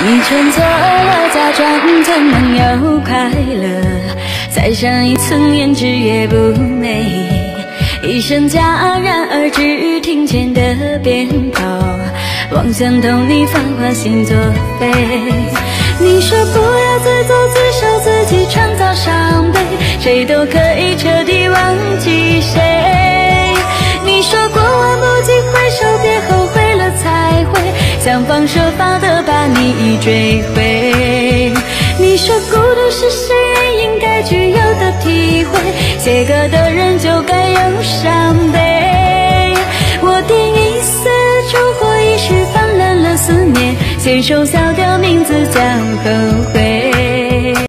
你选错了假装，怎能有快乐？再上一层胭脂也不美。一声戛然而止，庭前的鞭炮，妄想同你繁华心作废。你说不要自作自受，自己创造伤悲，谁都可以彻底忘想方设法的把你追回。你说孤独是谁应该具有的体会，写歌的人就该有伤悲。我点一丝烛火，一时泛滥了思念，写首小调名字叫后。